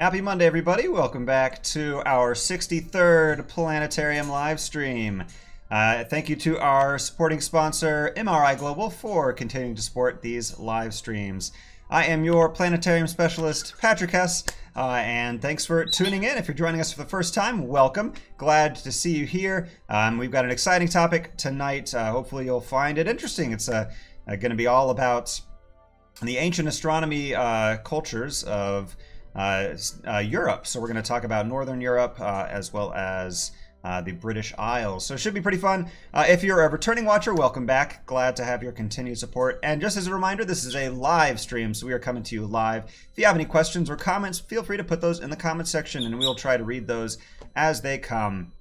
Happy Monday, everybody. Welcome back to our 63rd Planetarium live stream. Uh, thank you to our supporting sponsor, MRI Global, for continuing to support these live streams. I am your planetarium specialist, Patrick Hess, uh, and thanks for tuning in. If you're joining us for the first time, welcome. Glad to see you here. Um, we've got an exciting topic tonight. Uh, hopefully, you'll find it interesting. It's uh, uh going to be all about the ancient astronomy uh, cultures of Europe. So, we're going to talk about Northern Europe as well as uh, the British Isles. So it should be pretty fun. Uh, if you're a returning watcher, welcome back. Glad to have your continued support. And just as a reminder, this is a live stream, so we are coming to you live. If you have any questions or comments, feel free to put those in the comment section, and we'll try to read those as they come.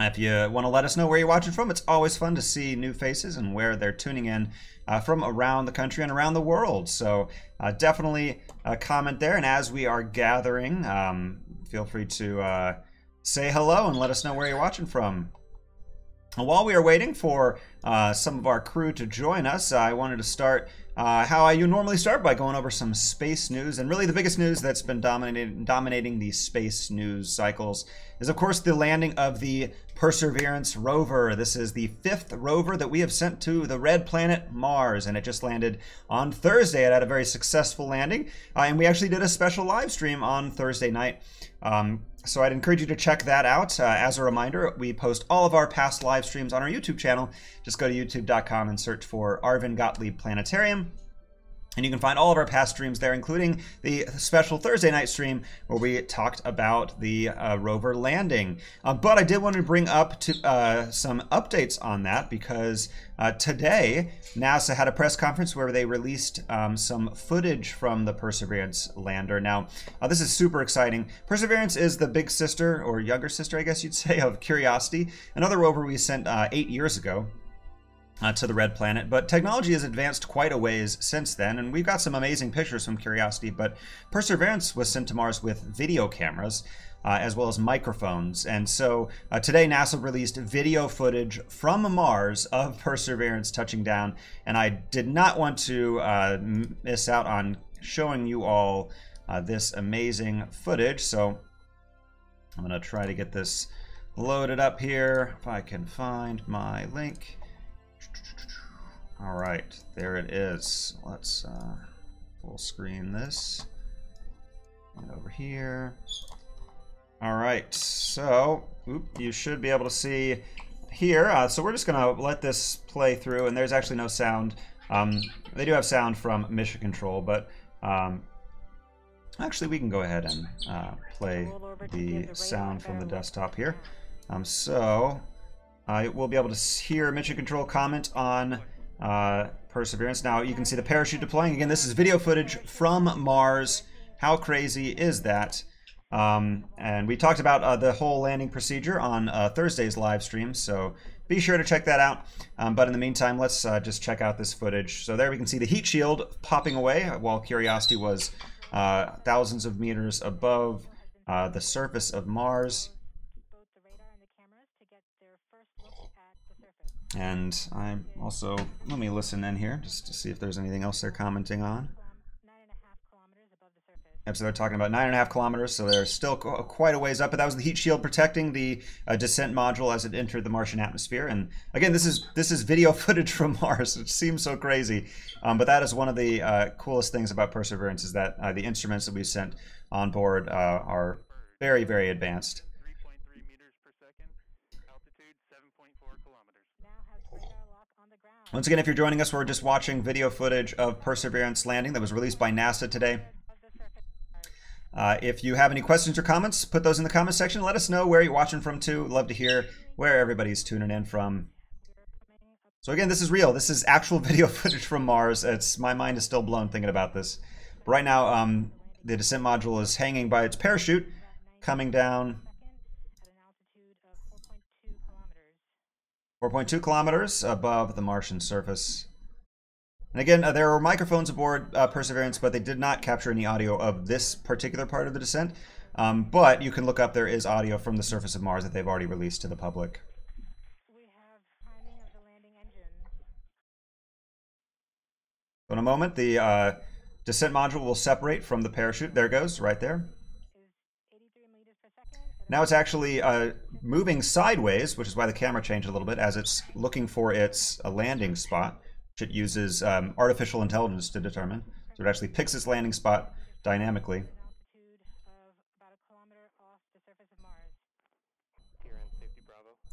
If you want to let us know where you're watching from, it's always fun to see new faces and where they're tuning in uh, from around the country and around the world. So uh, definitely comment there. And as we are gathering, um, feel free to uh, say hello and let us know where you're watching from. And while we are waiting for uh, some of our crew to join us, I wanted to start uh, how I normally start by going over some space news. And really, the biggest news that's been dominating, dominating the space news cycles is, of course, the landing of the Perseverance rover. This is the fifth rover that we have sent to the red planet Mars, and it just landed on Thursday. It had a very successful landing, uh, and we actually did a special live stream on Thursday night. Um, so I'd encourage you to check that out. Uh, as a reminder, we post all of our past live streams on our YouTube channel. Just go to youtube.com and search for Arvin Gottlieb Planetarium. And you can find all of our past streams there, including the special Thursday night stream where we talked about the uh, rover landing. Uh, but I did want to bring up to, uh, some updates on that because uh, today NASA had a press conference where they released um, some footage from the Perseverance lander. Now, uh, this is super exciting. Perseverance is the big sister, or younger sister, I guess you'd say, of Curiosity, another rover we sent uh, eight years ago uh, to the red planet. But technology has advanced quite a ways since then, and we've got some amazing pictures from Curiosity. But Perseverance was sent to Mars with video cameras. Uh, as well as microphones. And so uh, today, NASA released video footage from Mars of Perseverance touching down. And I did not want to uh, miss out on showing you all uh, this amazing footage. So I'm going to try to get this loaded up here if I can find my link. All right, there it is. Let's uh, full screen this. And over here. All right, so oop, you should be able to see here. Uh, so we're just gonna let this play through, and there's actually no sound. Um, they do have sound from Mission Control, but um, actually we can go ahead and uh, play the sound from the desktop here. Um, so uh, we'll be able to hear Mission Control comment on uh, Perseverance. Now you can see the parachute deploying. Again, this is video footage from Mars. How crazy is that? Um, and we talked about uh, the whole landing procedure on uh, Thursday's live stream, so be sure to check that out. Um, but in the meantime, let's uh, just check out this footage. So there we can see the heat shield popping away while Curiosity was uh, thousands of meters above uh, the surface of Mars. And I'm also, let me listen in here just to see if there's anything else they're commenting on. Yep, so they're talking about nine and a half kilometers, so they're still quite a ways up. But that was the heat shield protecting the uh, descent module as it entered the Martian atmosphere. And again, this is this is video footage from Mars, which seems so crazy. Um, but that is one of the uh, coolest things about Perseverance is that uh, the instruments that we sent on board uh, are very, very advanced. Once again, if you're joining us, we're just watching video footage of Perseverance landing that was released by NASA today. Uh, if you have any questions or comments, put those in the comment section. Let us know where you're watching from too. Love to hear where everybody's tuning in from. So again, this is real. This is actual video footage from Mars. It's my mind is still blown thinking about this. But right now, um, the descent module is hanging by its parachute, coming down 4.2 kilometers above the Martian surface. And again, uh, there were microphones aboard uh, Perseverance, but they did not capture any audio of this particular part of the descent. Um, but you can look up, there is audio from the surface of Mars that they've already released to the public. In a moment, the uh, descent module will separate from the parachute. There goes, right there. Now it's actually uh, moving sideways, which is why the camera changed a little bit as it's looking for its uh, landing spot, which it uses um, artificial intelligence to determine. So it actually picks its landing spot dynamically.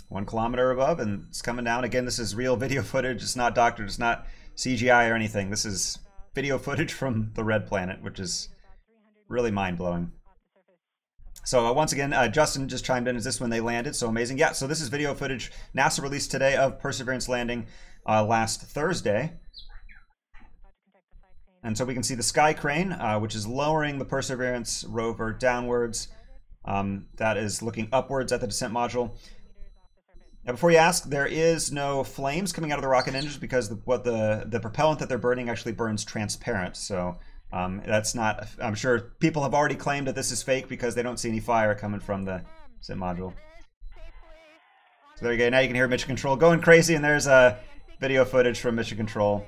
One kilometer above, and it's coming down. Again, this is real video footage. It's not doctored. It's not CGI or anything. This is video footage from the Red Planet, which is really mind-blowing. So uh, once again, uh, Justin just chimed in. Is this when they landed? So amazing. Yeah, so this is video footage NASA released today of Perseverance landing uh, last Thursday. And so we can see the sky crane, uh, which is lowering the Perseverance rover downwards. Um, that is looking upwards at the descent module. Now, before you ask, there is no flames coming out of the rocket engines because the, what the the propellant that they're burning actually burns transparent. So um, that's not. I'm sure people have already claimed that this is fake because they don't see any fire coming from the descent module. So there you go. Now you can hear Mission Control going crazy, and there's a uh, video footage from Mission Control.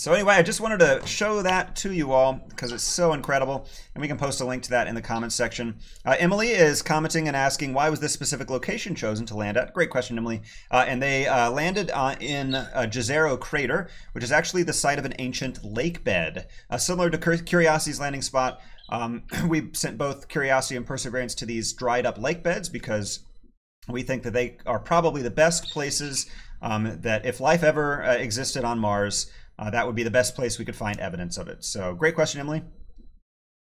So anyway, I just wanted to show that to you all because it's so incredible, and we can post a link to that in the comments section. Uh, Emily is commenting and asking, why was this specific location chosen to land at? Great question, Emily. Uh, and they uh, landed uh, in Jezero Crater, which is actually the site of an ancient lake bed. Uh, similar to Curiosity's landing spot, um, we sent both Curiosity and Perseverance to these dried up lake beds because we think that they are probably the best places um, that if life ever uh, existed on Mars, uh, that would be the best place we could find evidence of it. So great question, Emily.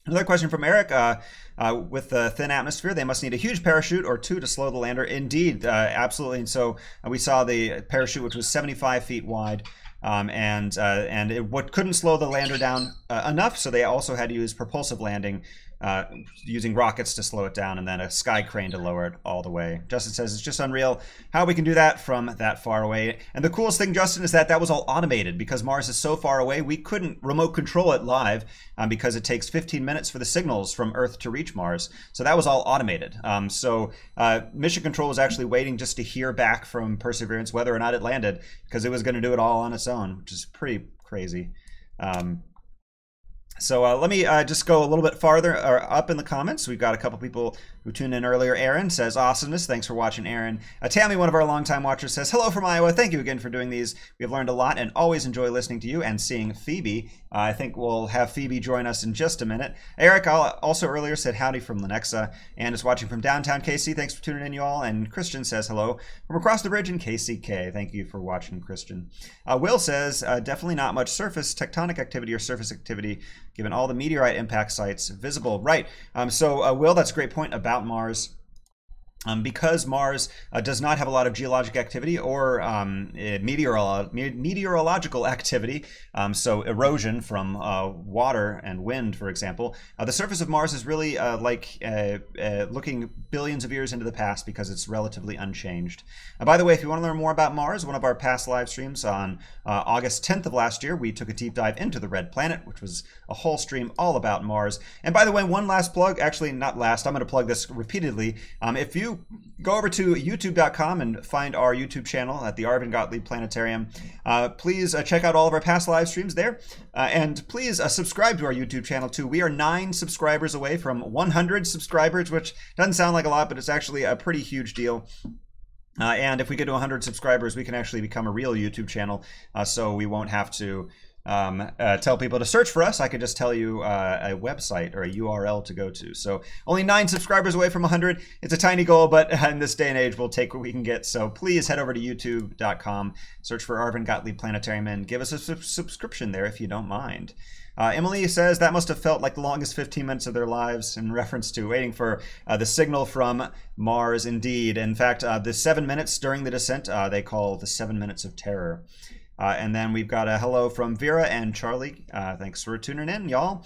Another question from Eric. Uh, uh, with the thin atmosphere, they must need a huge parachute or two to slow the lander. Indeed, uh, absolutely. And so uh, we saw the parachute, which was 75 feet wide. Um, and uh, and it what couldn't slow the lander down uh, enough, so they also had to use propulsive landing uh, using rockets to slow it down and then a sky crane to lower it all the way. Justin says it's just unreal how we can do that from that far away. And the coolest thing, Justin, is that that was all automated because Mars is so far away, we couldn't remote control it live um, because it takes 15 minutes for the signals from Earth to reach Mars. So that was all automated. Um, so uh, Mission Control was actually waiting just to hear back from Perseverance whether or not it landed because it was going to do it all on its own, which is pretty crazy. Um, so uh, let me uh, just go a little bit farther or up in the comments. We've got a couple people who tuned in earlier. Aaron says, awesomeness. Thanks for watching, Aaron. Uh, Tammy, one of our longtime watchers, says, hello from Iowa. Thank you again for doing these. We've learned a lot and always enjoy listening to you and seeing Phoebe. Uh, I think we'll have Phoebe join us in just a minute. Eric also earlier said howdy from Lenexa and is watching from downtown KC. Thanks for tuning in, you all. And Christian says hello from across the bridge in KCK. Thank you for watching, Christian. Uh, Will says, uh, definitely not much surface tectonic activity or surface activity given all the meteorite impact sites visible. Right. Um, so, uh, Will, that's a great point about Mars. Um, because Mars uh, does not have a lot of geologic activity or um, eh, meteorolo meteorological activity, um, so erosion from uh, water and wind, for example, uh, the surface of Mars is really uh, like uh, uh, looking billions of years into the past because it's relatively unchanged. by the way, if you want to learn more about Mars, one of our past live streams on August 10th of last year, we took a deep dive into the red planet, which was a whole stream all about Mars. And by the way, one last plug, actually not last, I'm going to plug this repeatedly. Um, if you go over to youtube.com and find our YouTube channel at the Arvin Gottlieb Planetarium. Uh, please uh, check out all of our past live streams there. Uh, and please uh, subscribe to our YouTube channel too. We are nine subscribers away from 100 subscribers, which doesn't sound like a lot, but it's actually a pretty huge deal. Uh, and if we get to 100 subscribers, we can actually become a real YouTube channel, uh, so we won't have to um, uh, tell people to search for us, I could just tell you uh, a website or a URL to go to. So only nine subscribers away from 100. It's a tiny goal, but in this day and age, we'll take what we can get. So please head over to youtube.com, search for Arvin Gottlieb Planetarium, and give us a su subscription there if you don't mind. Uh, Emily says that must have felt like the longest 15 minutes of their lives in reference to waiting for uh, the signal from Mars, indeed. In fact, uh, the seven minutes during the descent, uh, they call the seven minutes of terror. Uh, and then we've got a hello from Vera and Charlie. Uh, thanks for tuning in, y'all.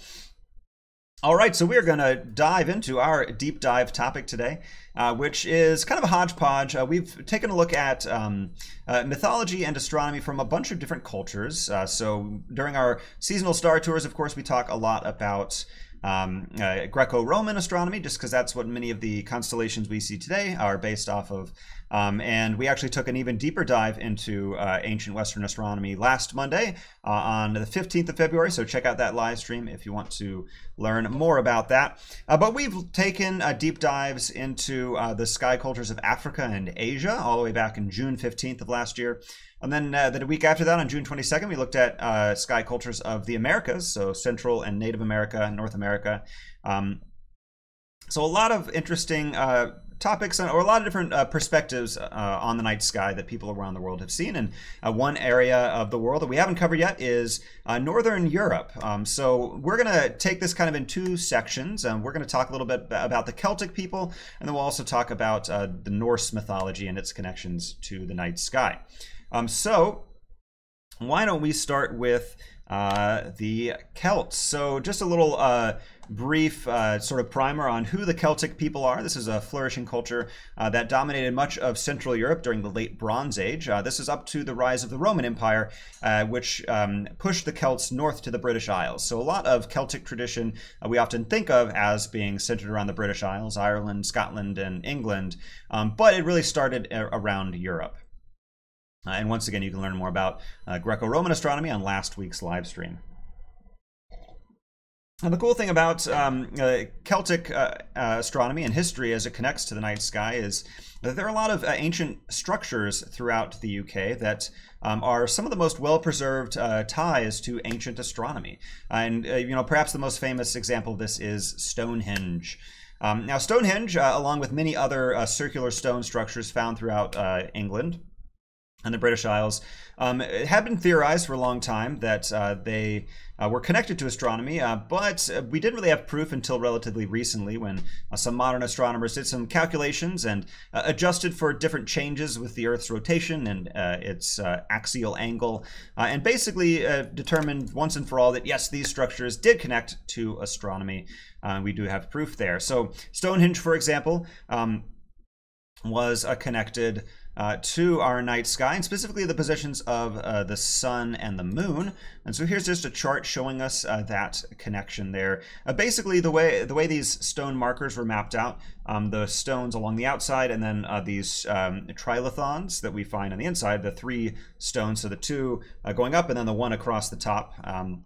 All right, so we're going to dive into our deep dive topic today, uh, which is kind of a hodgepodge. Uh, we've taken a look at um, uh, mythology and astronomy from a bunch of different cultures. Uh, so during our seasonal star tours, of course, we talk a lot about um, uh, Greco-Roman astronomy, just because that's what many of the constellations we see today are based off of. Um, and we actually took an even deeper dive into uh, ancient Western astronomy last Monday uh, on the 15th of February. So check out that live stream if you want to learn more about that. Uh, but we've taken uh, deep dives into uh, the sky cultures of Africa and Asia all the way back in June 15th of last year. And then uh, the week after that, on June 22nd, we looked at uh, sky cultures of the Americas, so Central and Native America, North America. Um, so a lot of interesting uh, topics or a lot of different uh, perspectives uh, on the night sky that people around the world have seen. And uh, one area of the world that we haven't covered yet is Northern Europe. Um, so we're going to take this kind of in two sections. Um, we're going to talk a little bit about the Celtic people, and then we'll also talk about the Norse mythology and its connections to the night sky. Um, so why don't we start with uh, the Celts? So just a little uh, brief uh, sort of primer on who the Celtic people are. This is a flourishing culture uh, that dominated much of Central Europe during the late Bronze Age. Uh, this is up to the rise of the Roman Empire, uh, which um, pushed the Celts north to the British Isles. So a lot of Celtic tradition uh, we often think of as being centered around the British Isles, Ireland, Scotland, and England, um, but it really started around Europe. Uh, and once again, you can learn more about uh, Greco-Roman astronomy on last week's live stream. And the cool thing about um, uh, Celtic uh, uh, astronomy and history as it connects to the night sky is that there are a lot of uh, ancient structures throughout the UK that um, are some of the most well-preserved ties to ancient astronomy. And, you know, perhaps the most famous example of this is Stonehenge. Um, now, Stonehenge, along with many other circular stone structures found throughout England, and the British Isles. Um, it had been theorized for a long time that uh, they uh, were connected to astronomy, uh, but uh, we didn't really have proof until relatively recently when uh, some modern astronomers did some calculations and uh, adjusted for different changes with the Earth's rotation and its axial angle, and basically determined once and for all that yes, these structures did connect to astronomy. we do have proof there. So Stonehenge, for example, um, was a connected uh, to our night sky, and specifically the positions of uh, the sun and the moon. And so here's just a chart showing us uh, that connection there. Uh, basically, the way the way these stone markers were mapped out, um, the stones along the outside, and then uh, these um, trilithons that we find on the inside, the three stones, so the two uh, going up, and then the one across the top. Um,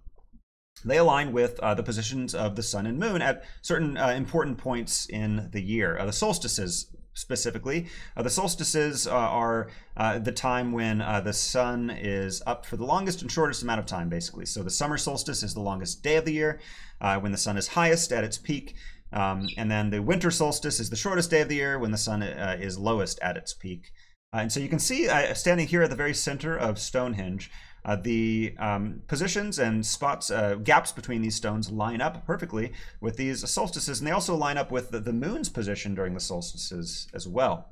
they align with uh, the positions of the sun and moon at certain uh, important points in the year. Uh, the solstices specifically. Uh, the solstices uh, are uh, the time when uh, the sun is up for the longest and shortest amount of time, basically. So the summer solstice is the longest day of the year, uh, when the sun is highest at its peak. Um, and then the winter solstice is the shortest day of the year, when the sun uh, is lowest at its peak. and so you can see, standing here at the very center of Stonehenge, uh, the um, positions and spots, uh, gaps between these stones line up perfectly with these solstices, and they also line up with the, the moon's position during the solstices as well.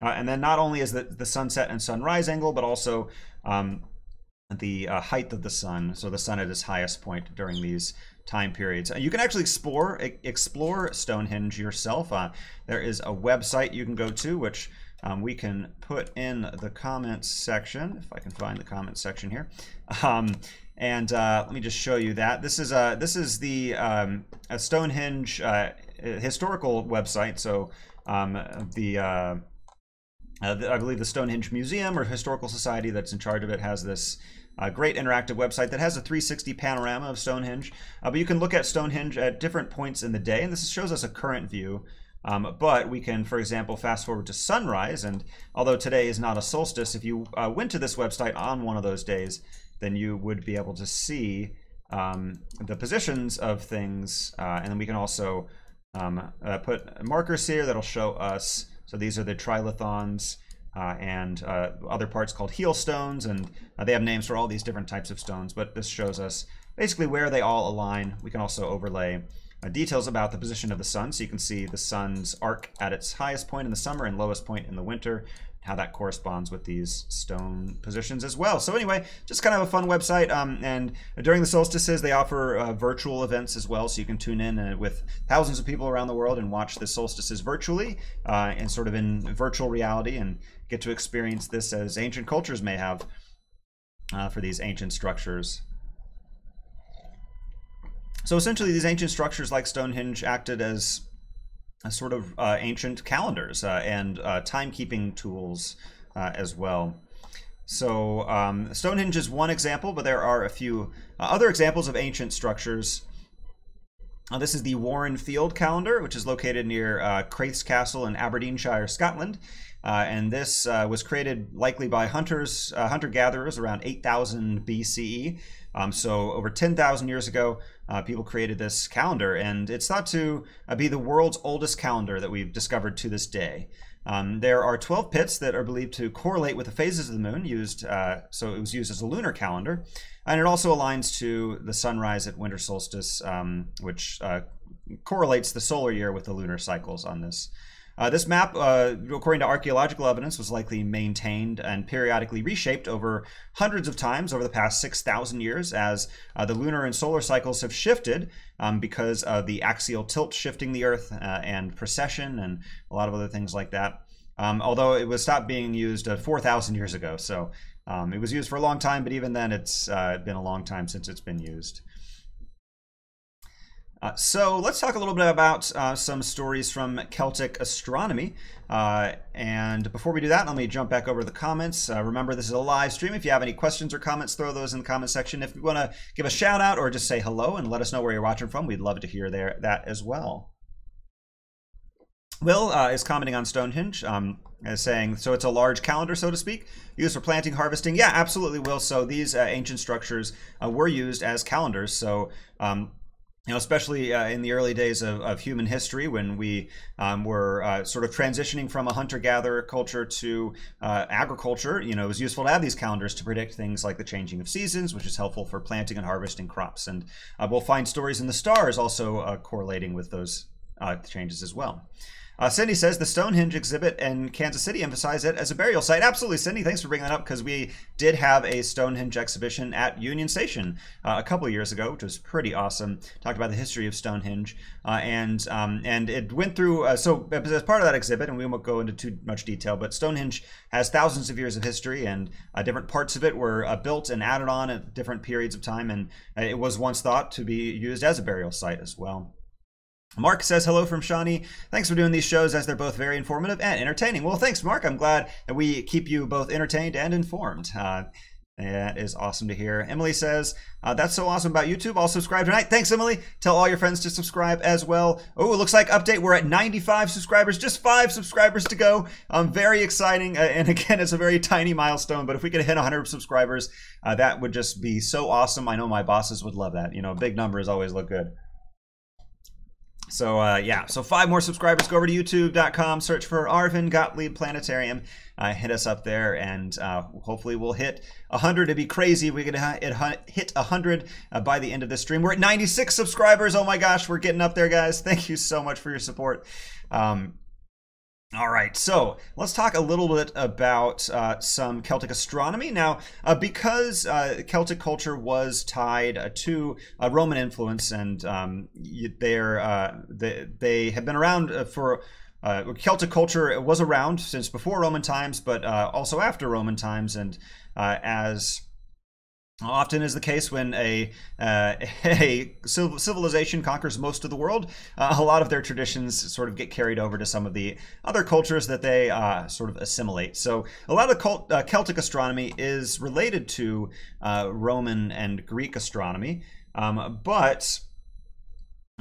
Uh, and then not only is the, the sunset and sunrise angle, but also um, the uh, height of the sun, so the sun at its highest point during these time periods. You can actually explore explore Stonehenge yourself. Uh, there is a website you can go to, which um, we can put in the comments section, if I can find the comments section here. Um, and uh, let me just show you that. This is, uh, this is the um, Stonehenge uh, historical website. So um, the, uh, uh, the, I believe the Stonehenge Museum or Historical Society that's in charge of it has this a great interactive website that has a 360 panorama of Stonehenge. Uh, but you can look at Stonehenge at different points in the day, and this shows us a current view um, but we can, for example, fast forward to sunrise. And although today is not a solstice, if you uh, went to this website on one of those days, then you would be able to see um, the positions of things. Uh, and then we can also um, uh, put markers here that'll show us. So these are the trilithons. Uh, and uh, other parts called heel stones, and uh, they have names for all these different types of stones, but this shows us basically where they all align. We can also overlay uh, details about the position of the sun. So you can see the sun's arc at its highest point in the summer and lowest point in the winter, how that corresponds with these stone positions as well. So anyway, just kind of a fun website. Um, and during the solstices, they offer uh, virtual events as well. So you can tune in uh, with thousands of people around the world and watch the solstices virtually uh, and sort of in virtual reality and get to experience this as ancient cultures may have uh, for these ancient structures. So essentially, these ancient structures like Stonehenge acted as a sort of uh, ancient calendars uh, and uh, timekeeping tools uh, as well. So um, Stonehenge is one example, but there are a few uh, other examples of ancient structures. Uh, this is the Warren Field calendar, which is located near uh, Crathes Castle in Aberdeenshire, Scotland. And this was created likely by hunters, hunter-gatherers around 8000 BCE. Um, so over 10,000 years ago, uh, people created this calendar, and it's thought to uh, be the world's oldest calendar that we've discovered to this day. Um, there are 12 pits that are believed to correlate with the phases of the moon, used uh, so it was used as a lunar calendar, and it also aligns to the sunrise at winter solstice, um, which correlates the solar year with the lunar cycles on this. Uh, this map, uh, according to archaeological evidence, was likely maintained and periodically reshaped over hundreds of times over the past 6,000 years as uh, the lunar and solar cycles have shifted um, because of the axial tilt shifting the Earth uh, and precession and a lot of other things like that. Um, although it was stopped being used uh, 4,000 years ago. So um, it was used for a long time, but even then it's uh, been a long time since it's been used. Uh, so let's talk a little bit about uh, some stories from Celtic astronomy. Uh, and before we do that, let me jump back over to the comments. Uh, remember, this is a live stream. If you have any questions or comments, throw those in the comment section. If you want to give a shout out or just say hello and let us know where you're watching from, we'd love to hear there, that as well. Will uh, is commenting on Stonehenge. Um, saying, so it's a large calendar, so to speak, used for planting, harvesting. Yeah, absolutely, Will. So these uh, ancient structures uh, were used as calendars. So um, you know, especially uh, in the early days of, of human history when we um, were uh, sort of transitioning from a hunter-gatherer culture to uh, agriculture, you know, it was useful to have these calendars to predict things like the changing of seasons, which is helpful for planting and harvesting crops. And uh, we'll find stories in the stars also uh, correlating with those uh, changes as well. Uh, Cindy says the Stonehenge exhibit in Kansas City emphasize it as a burial site. Absolutely, Cindy. Thanks for bringing that up because we did have a Stonehenge exhibition at Union Station uh, a couple years ago, which was pretty awesome. Talked about the history of Stonehenge, uh, and um, and it went through. Uh, so as part of that exhibit, and we won't go into too much detail, but Stonehenge has thousands of years of history, and uh, different parts of it were uh, built and added on at different periods of time, and it was once thought to be used as a burial site as well. Mark says hello from Shawnee. Thanks for doing these shows as they're both very informative and entertaining. Well, thanks, Mark. I'm glad that we keep you both entertained and informed. Uh, that is awesome to hear. Emily says, uh, that's so awesome about YouTube. I'll subscribe tonight. Thanks, Emily. Tell all your friends to subscribe as well. Oh, it looks like update. We're at 95 subscribers, just five subscribers to go. Um, very exciting. Uh, and again, it's a very tiny milestone, but if we could hit 100 subscribers, uh, that would just be so awesome. I know my bosses would love that. You know, big numbers always look good. So uh, yeah, so five more subscribers. Go over to YouTube.com, search for Arvin Gottlieb Planetarium, uh, hit us up there, and uh, hopefully we'll hit 100. It'd be crazy we could hit 100 uh, by the end of this stream. We're at 96 subscribers. Oh my gosh, we're getting up there, guys. Thank you so much for your support. Um, all right, so let's talk a little bit about uh, some Celtic astronomy. Now, uh, because uh, Celtic culture was tied uh, to Roman influence, and um, they're, uh, they, they have been around uh, for Celtic culture was around since before Roman times, but also after Roman times, and as Often is the case when a, uh, a civilization conquers most of the world, uh, a lot of their traditions sort of get carried over to some of the other cultures that they uh, sort of assimilate. So a lot of cult, uh, Celtic astronomy is related to uh, Roman and Greek astronomy, um, but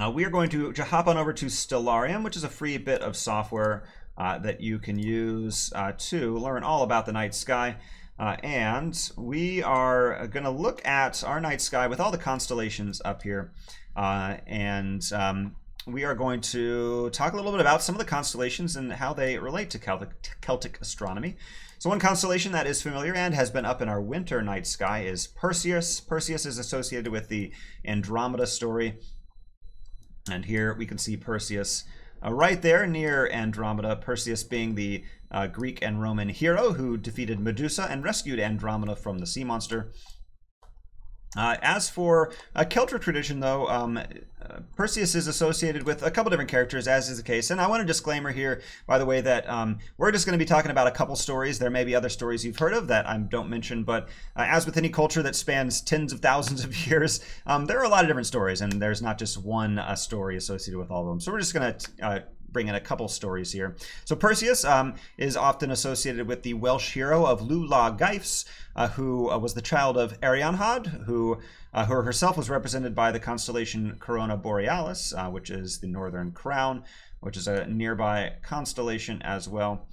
uh, we are going to, to hop on over to Stellarium, which is a free bit of software that you can use to learn all about the night sky. Uh, and we are going to look at our night sky with all the constellations up here. Uh, and um, we are going to talk a little bit about some of the constellations and how they relate to Celtic, Celtic astronomy. So one constellation that is familiar and has been up in our winter night sky is Perseus. Perseus is associated with the Andromeda story. And here we can see Perseus uh, right there near Andromeda, Perseus being the uh, Greek and Roman hero who defeated Medusa and rescued Andromeda from the sea monster. Uh, as for a Celtic tradition, though, um, uh, Perseus is associated with a couple different characters, as is the case. And I want a disclaimer here, by the way, that um, we're just going to be talking about a couple stories. There may be other stories you've heard of that I don't mention, but uh, as with any culture that spans tens of thousands of years, um, there are a lot of different stories, and there's not just one uh, story associated with all of them. So we're just going to bring in a couple stories here. So Perseus um, is often associated with the Welsh hero of Lula Gaifs, uh, who uh, was the child of Arianrhod, who, uh, who herself was represented by the constellation Corona Borealis, uh, which is the northern crown, which is a nearby constellation as well.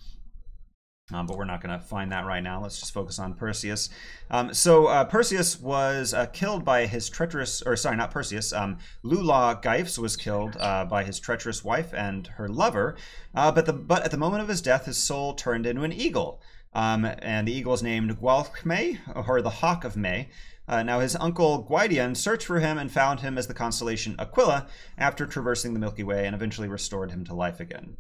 Um, but we're not going to find that right now. Let's just focus on Perseus. Um, so uh, Perseus was uh, killed by his treacherous, or sorry, not Perseus. Um, Lula Gaifs was killed uh, by his treacherous wife and her lover. Uh, but the but at the moment of his death, his soul turned into an eagle, um, and the eagle is named Gwalchmai, or the Hawk of May. Uh, now, his uncle Gwydion searched for him and found him as the constellation Aquila after traversing the Milky Way and eventually restored him to life again.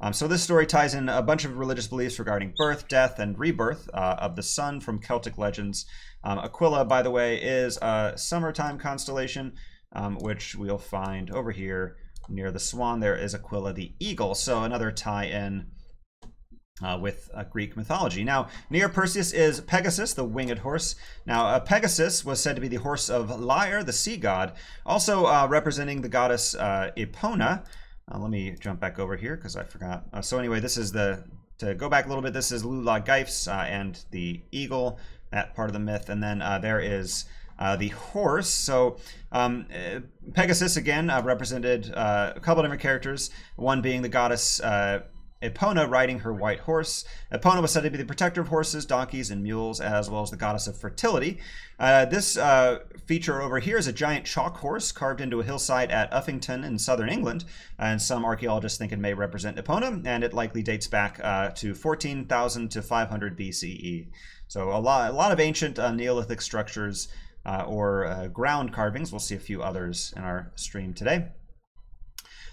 Um, so this story ties in a bunch of religious beliefs regarding birth, death, and rebirth uh, of the sun from Celtic legends. Um, Aquila, by the way, is a summertime constellation, um, which we'll find over here near the swan. There is Aquila the eagle, so another tie-in uh, with uh, Greek mythology. Now, near Perseus is Pegasus, the winged horse. Now, uh, Pegasus was said to be the horse of Llyr, the sea god, also uh, representing the goddess uh, Epona. Uh, let me jump back over here because I forgot. Uh, so anyway, this is the, to go back a little bit, this is Lula Gaifs uh, and the eagle, that part of the myth. And then uh, there is uh, the horse. So um, uh, Pegasus, again, represented a couple of different characters, one being the goddess Epona riding her white horse. Epona was said to be the protector of horses, donkeys, and mules, as well as the goddess of fertility. Uh, this uh, feature over here is a giant chalk horse carved into a hillside at Uffington in southern England, and some archaeologists think it may represent Epona, and it likely dates back uh, to 14,000 to 500 BCE. So a lot, a lot of ancient uh, Neolithic structures uh, or uh, ground carvings. We'll see a few others in our stream today.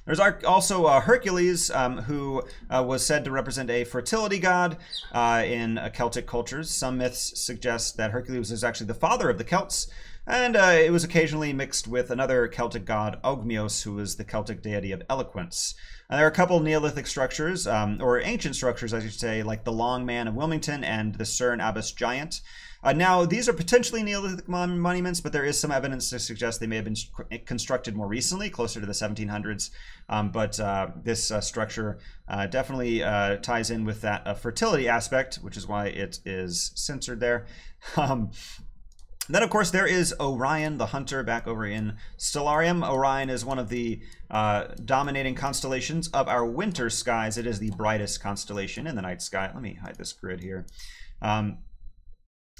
There's also uh, Hercules, um, who uh, was said to represent a fertility god uh, in uh, Celtic cultures. Some myths suggest that Hercules is actually the father of the Celts, and uh, it was occasionally mixed with another Celtic god, Ogmios, who was the Celtic deity of eloquence. And there are a couple Neolithic structures, um, or ancient structures, I should say, like the Long Man of Wilmington and the Cerne Abbas Giant. Uh, now, these are potentially Neolithic mon monuments, but there is some evidence to suggest they may have been constructed more recently, closer to the 1700s. Um, but uh, this uh, structure uh, definitely uh, ties in with that uh, fertility aspect, which is why it is censored there. Um, then, of course, there is Orion the Hunter back over in Stellarium. Orion is one of the uh, dominating constellations of our winter skies. It is the brightest constellation in the night sky. Let me hide this grid here. Um,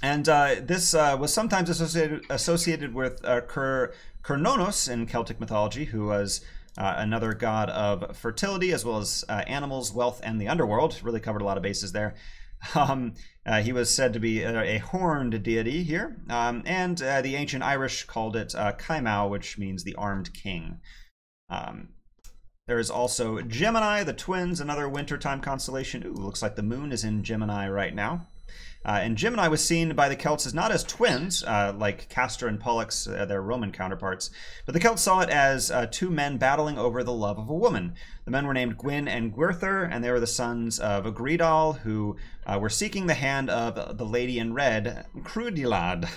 and uh, this uh, was sometimes associated associated with uh, Cernunnos in Celtic mythology, who was uh, another god of fertility as well as uh, animals, wealth, and the underworld. Really covered a lot of bases there. Um, uh, he was said to be a, a horned deity here, um, and the ancient Irish called it uh, Caimhne, which means the armed king. Um, there is also Gemini, the twins, another wintertime constellation. Ooh, looks like the moon is in Gemini right now. Uh, and Gemini was seen by the Celts as not as twins, uh, like Castor and Pollux, uh, their Roman counterparts, but the Celts saw it as uh, two men battling over the love of a woman. The men were named Gwyn and Gwythyr, and they were the sons of Gridal, who uh, were seeking the hand of the lady in red, Creiddylad.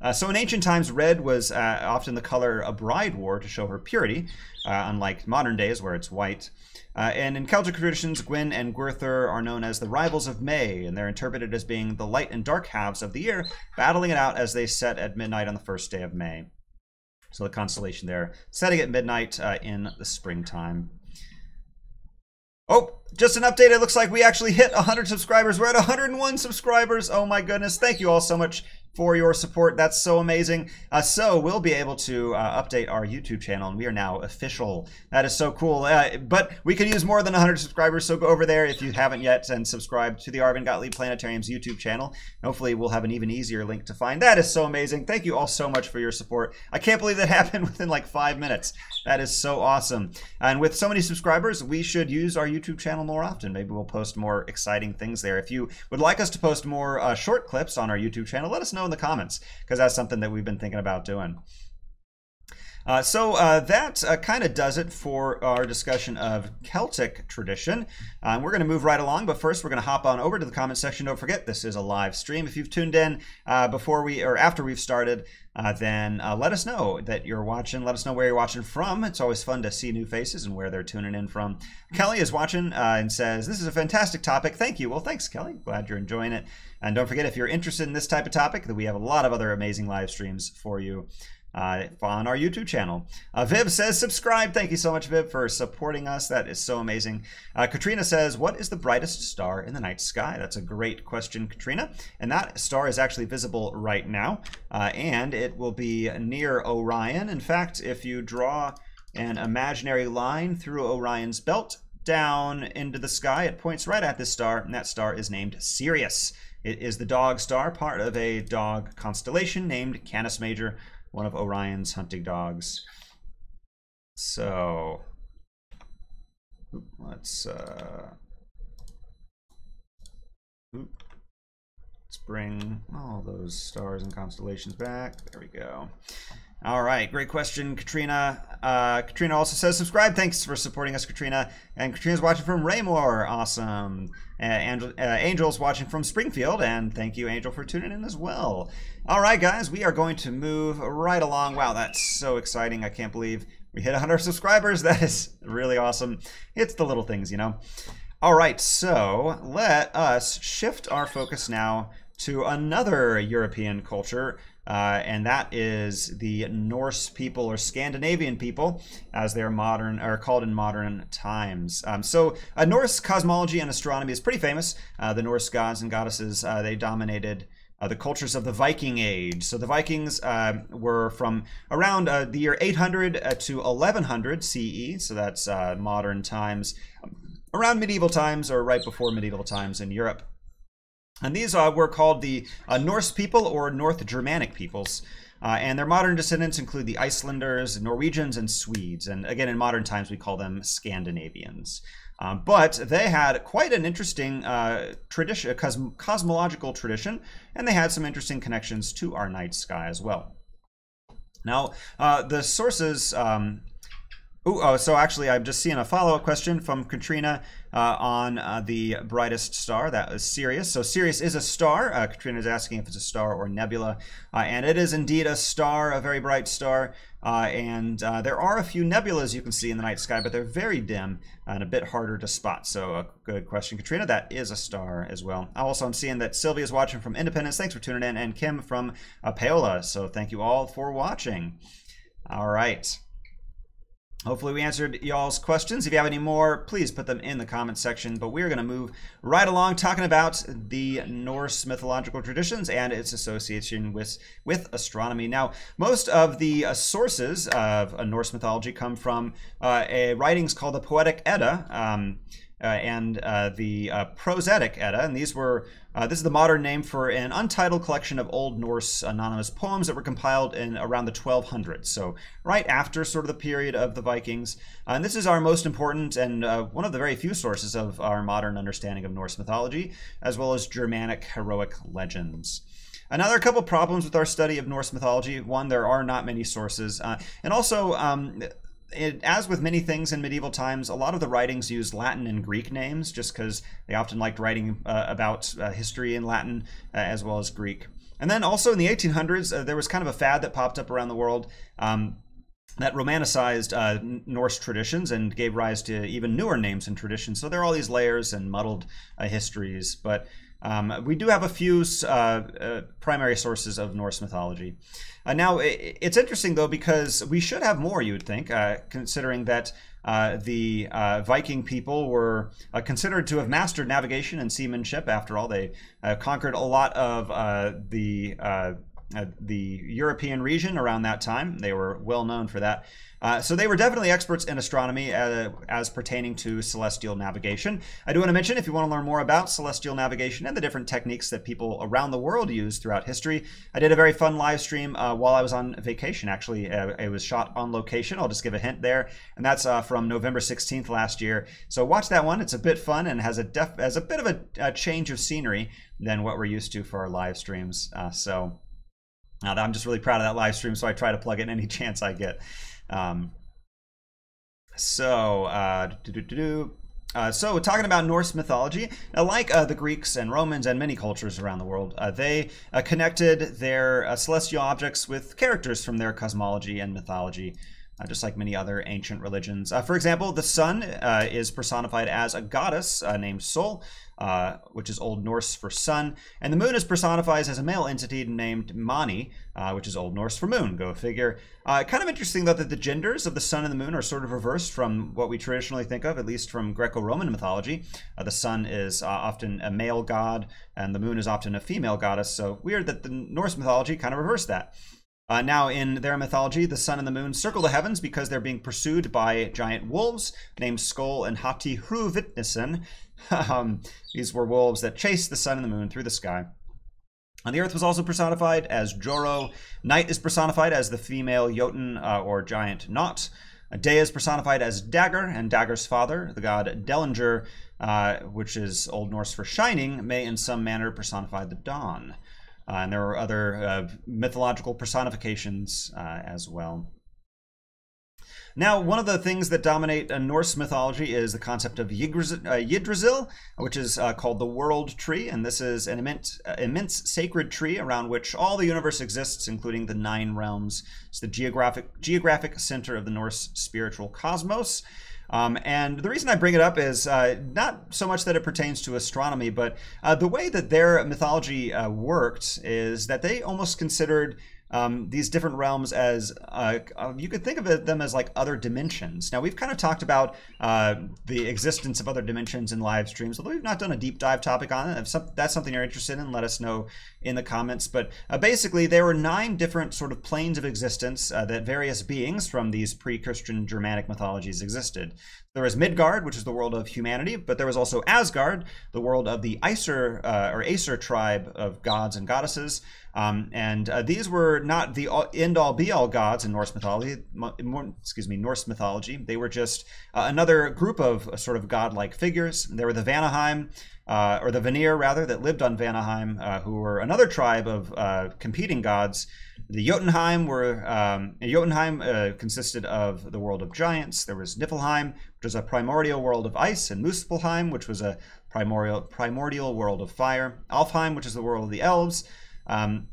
Uh, so in ancient times, red was often the color a bride wore to show her purity, unlike modern days where it's white. Uh, and in Celtic traditions, Gwyn and Gwythyr are known as the rivals of May, and they're interpreted as being the light and dark halves of the year, battling it out as they set at midnight on the first day of May. So the constellation there, setting at midnight uh, in the springtime. Oh, just an update. It looks like we actually hit 100 subscribers. We're at 101 subscribers. Oh my goodness. Thank you all so much for your support. That's so amazing. Uh, so we'll be able to uh, update our YouTube channel, and we are now official. That is so cool. Uh, but we could use more than 100 subscribers, so go over there if you haven't yet and subscribe to the Arvin Gottlieb Planetarium's YouTube channel. Hopefully we'll have an even easier link to find. That is so amazing. Thank you all so much for your support. I can't believe that happened within like five minutes. That is so awesome. And with so many subscribers, we should use our YouTube channel more often. Maybe we'll post more exciting things there. If you would like us to post more uh, short clips on our YouTube channel, let us know in the comments because that's something that we've been thinking about doing. Uh, so uh, that uh, kind of does it for our discussion of Celtic tradition. Um, we're going to move right along, but first we're going to hop on over to the comment section. Don't forget, this is a live stream. If you've tuned in uh, before we or after we've started, uh, then uh, let us know that you're watching. Let us know where you're watching from. It's always fun to see new faces and where they're tuning in from. Kelly is watching and says, This is a fantastic topic. Thank you. Well, thanks, Kelly. Glad you're enjoying it. And don't forget, if you're interested in this type of topic, that we have a lot of other amazing live streams for you uh, on our YouTube channel. Uh, Viv says, subscribe. Thank you so much, Viv, for supporting us. That is so amazing. Uh, Katrina says, what is the brightest star in the night sky? That's a great question, Katrina. And that star is actually visible right now, uh, and it will be near Orion. In fact, if you draw an imaginary line through Orion's belt down into the sky, it points right at this star, and that star is named Sirius. It is the dog star, part of a dog constellation named Canis Major one of Orion's hunting dogs. So let's uh, let's bring all those stars and constellations back. There we go. All right, great question, Katrina. Uh, Katrina also says subscribe. Thanks for supporting us, Katrina. And Katrina's watching from Raymore. Awesome. Uh, Angel, uh, Angel's watching from Springfield, and thank you, Angel, for tuning in as well. All right, guys, we are going to move right along. Wow, that's so exciting! I can't believe we hit 100 subscribers. That is really awesome. It's the little things, you know. All right, so let us shift our focus now to another European culture uh, and that is the Norse people or Scandinavian people, as they're modern are called in modern times. Um, so, uh, Norse cosmology and astronomy is pretty famous. Uh, the Norse gods and goddesses uh, they dominated. Uh, the cultures of the Viking Age. So the Vikings uh, were from around the year 800 to 1100 CE. So that's modern times, around medieval times or right before medieval times in Europe. And these uh, were called the uh, Norse people or North Germanic peoples. Uh, and their modern descendants include the Icelanders, Norwegians, and Swedes. And again, in modern times, we call them Scandinavians. Um, but they had quite an interesting uh, tradition, cosm cosmological tradition, and they had some interesting connections to our night sky as well. Now, uh, the sources um, Ooh, oh, so actually, I'm just seeing a follow-up question from Katrina uh, on uh, the brightest star. That is Sirius. So Sirius is a star. Uh, Katrina is asking if it's a star or nebula, uh, and it is indeed a star, a very bright star. Uh, and uh, there are a few nebulas you can see in the night sky, but they're very dim and a bit harder to spot. So a good question, Katrina. That is a star as well. Also, I'm seeing that Sylvia is watching from Independence. Thanks for tuning in, and Kim from Paola. So thank you all for watching. All right. Hopefully we answered y'all's questions. If you have any more, please put them in the comment section. But we're going to move right along talking about the Norse mythological traditions and its association with, with astronomy. Now, most of the uh, sources of uh, Norse mythology come from uh, writings called the Poetic Edda. Um, uh, and uh, the uh, Prosaic Edda, and these were this is the modern name for an untitled collection of Old Norse anonymous poems that were compiled in around the 1200s, so right after sort of the period of the Vikings. and this is our most important and one of the very few sources of our modern understanding of Norse mythology, as well as Germanic heroic legends. Another couple problems with our study of Norse mythology. One, there are not many sources. Uh, and also, um, it, as with many things in medieval times, a lot of the writings used Latin and Greek names just because they often liked writing uh, about uh, history in Latin uh, as well as Greek. And then also in the 1800s, uh, there was kind of a fad that popped up around the world um, that romanticized uh, Norse traditions and gave rise to even newer names and traditions. So there are all these layers and muddled uh, histories. But um, we do have a few uh, uh, primary sources of Norse mythology. Uh, now, it's interesting though because we should have more, you would think, uh, considering that uh, the uh, Viking people were considered to have mastered navigation and seamanship. After all, they conquered a lot of the the European region around that time. They were well known for that. Uh, so they were definitely experts in astronomy uh, as pertaining to celestial navigation. I do want to mention if you want to learn more about celestial navigation and the different techniques that people around the world use throughout history, I did a very fun live stream uh, while I was on vacation. Actually, uh, it was shot on location. I'll just give a hint there, and that's uh, from November 16th last year. So watch that one. It's a bit fun and has a def- has a bit of a, a change of scenery than what we're used to for our live streams. so Uh, I'm just really proud of that live stream, so I try to plug in any chance I get. Um, so, uh, uh, so, talking about Norse mythology, like uh, the Greeks and Romans and many cultures around the world, uh, they uh, connected their celestial objects with characters from their cosmology and mythology. Just like many other ancient religions. for example, the sun is personified as a goddess named Sol, uh, which is Old Norse for sun, and the moon is personified as a male entity named Mani, uh, which is Old Norse for moon. Go figure. Uh, kind of interesting, though, that the genders of the sun and the moon are sort of reversed from what we traditionally think of, at least from Greco Roman mythology. Uh, the sun is uh, often a male god, and the moon is often a female goddess, so weird that the Norse mythology kind of reversed that. Uh, now, in their mythology, the sun and the moon circle the heavens because they're being pursued by giant wolves named Skoll and Hati Hruvitnisen, um, these were wolves that chased the sun and the moon through the sky. And the earth was also personified as Joro. Night is personified as the female Jotun uh, or giant Not. Day is personified as Dagger, and Dagger's father, the god Dellinger, uh, which is Old Norse for shining, may in some manner personify the dawn. Uh, and there are other uh, mythological personifications uh, as well. Now, one of the things that dominate uh, Norse mythology is the concept of Yggdrasil, which is uh, called the World Tree, and this is an immense, immense sacred tree around which all the universe exists, including the nine realms. It's the geographic geographic center of the Norse spiritual cosmos. Um, and the reason I bring it up is uh, not so much that it pertains to astronomy, but uh, the way that their mythology uh, worked is that they almost considered um, these different realms as uh, uh, you could think of them as like other dimensions. Now we've kind of talked about uh, the existence of other dimensions in live streams, although we've not done a deep dive topic on it. If some, that's something you're interested in, let us know in the comments. But uh, basically, there were nine different sort of planes of existence uh, that various beings from these pre-Christian Germanic mythologies existed. There was Midgard, which is the world of humanity, but there was also Asgard, the world of the Aesir uh, or Aesir tribe of gods and goddesses. Um, and uh, these were not the end all be all gods in Norse mythology. Excuse me, Norse mythology. They were just uh, another group of uh, sort of godlike figures. There were the Vanaheim, uh, or the Vanir rather, that lived on Vanaheim, uh, who were another tribe of competing gods. The Jotunheim were um, Jotunheim consisted of the world of giants. There was Niflheim, which was a primordial world of ice, and Muspelheim, which was a primordial primordial world of fire. Alfheim, which is the world of the elves. Um,